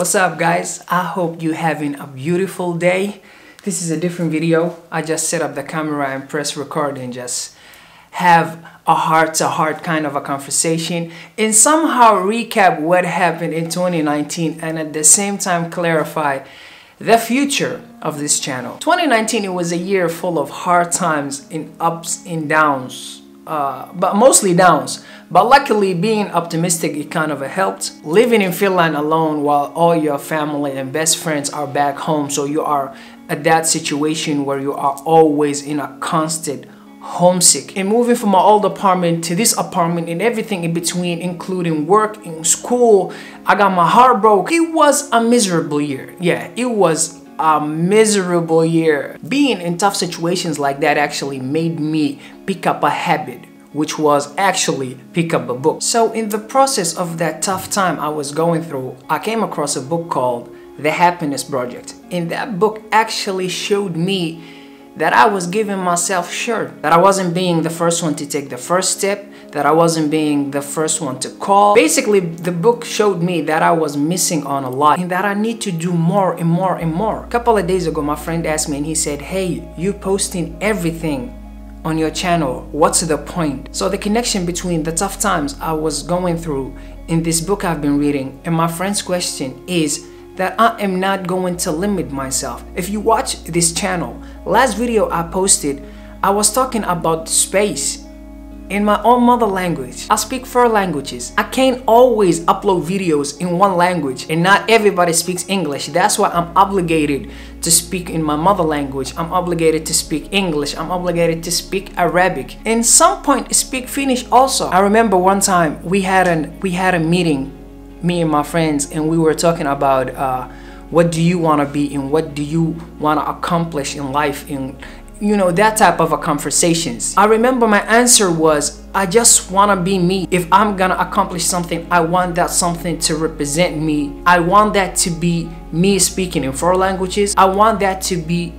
What's up guys? I hope you're having a beautiful day. This is a different video. I just set up the camera and press record and just have a heart-to-heart kind of a conversation and somehow recap what happened in 2019 and at the same time clarify the future of this channel. 2019 it was a year full of hard times and ups and downs, uh, but mostly downs. But luckily, being optimistic, it kind of helped. Living in Finland alone while all your family and best friends are back home, so you are at that situation where you are always in a constant homesick and moving from my old apartment to this apartment and everything in between including work and school i got my heart broke it was a miserable year yeah it was a miserable year. Being in tough situations like that actually made me pick up a habit which was actually pick up a book. So in the process of that tough time i was going through i came across a book called the happiness project. And that book actually showed me that I was giving myself short, that I wasn't being the first one to take the first step, that I wasn't being the first one to call. Basically, the book showed me that I was missing on a lot and that I need to do more and more and more. A couple of days ago, my friend asked me and he said, hey, you posting everything on your channel, what's the point? So the connection between the tough times I was going through in this book I've been reading and my friend's question is, that I am not going to limit myself. If you watch this channel, last video I posted, I was talking about space in my own mother language. I speak four languages. I can't always upload videos in one language and not everybody speaks English. That's why I'm obligated to speak in my mother language. I'm obligated to speak English. I'm obligated to speak Arabic. And some point speak Finnish also. I remember one time we had an we had a meeting me and my friends and we were talking about uh, what do you want to be and what do you want to accomplish in life in you know that type of a conversations i remember my answer was i just want to be me if i'm gonna accomplish something i want that something to represent me i want that to be me speaking in four languages i want that to be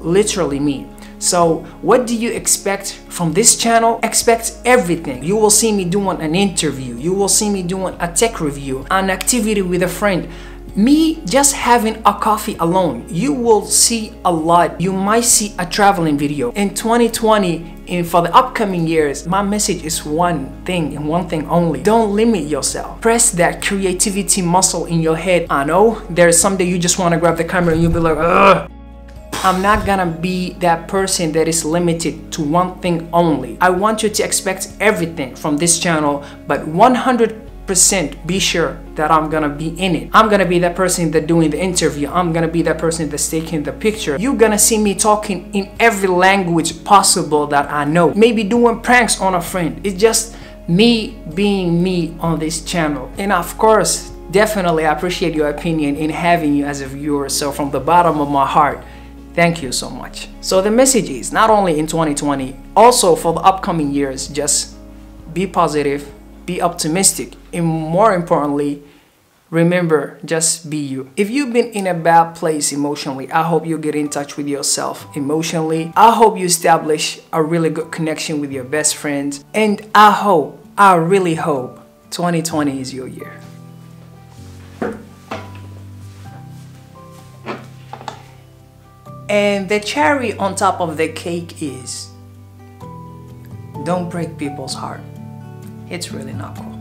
literally me so what do you expect from this channel? Expect everything. You will see me doing an interview. You will see me doing a tech review, an activity with a friend me just having a coffee alone you will see a lot. You might see a traveling video. In 2020 and for the upcoming years my message is one thing and one thing only. Don't limit yourself. Press that creativity muscle in your head. I know there's someday you just want to grab the camera and you'll be like Ugh. I'm not gonna be that person that is limited to one thing only. I want you to expect everything from this channel, but 100% be sure that I'm gonna be in it. I'm gonna be that person that doing the interview. I'm gonna be that person that's taking the picture. You're gonna see me talking in every language possible that I know. Maybe doing pranks on a friend. It's just me being me on this channel. And of course, definitely I appreciate your opinion in having you as a viewer. So from the bottom of my heart, Thank you so much. So the message is not only in 2020, also for the upcoming years, just be positive, be optimistic, and more importantly, remember, just be you. If you've been in a bad place emotionally, I hope you get in touch with yourself emotionally. I hope you establish a really good connection with your best friends. And I hope, I really hope 2020 is your year. And the cherry on top of the cake is don't break people's heart. It's really not cool.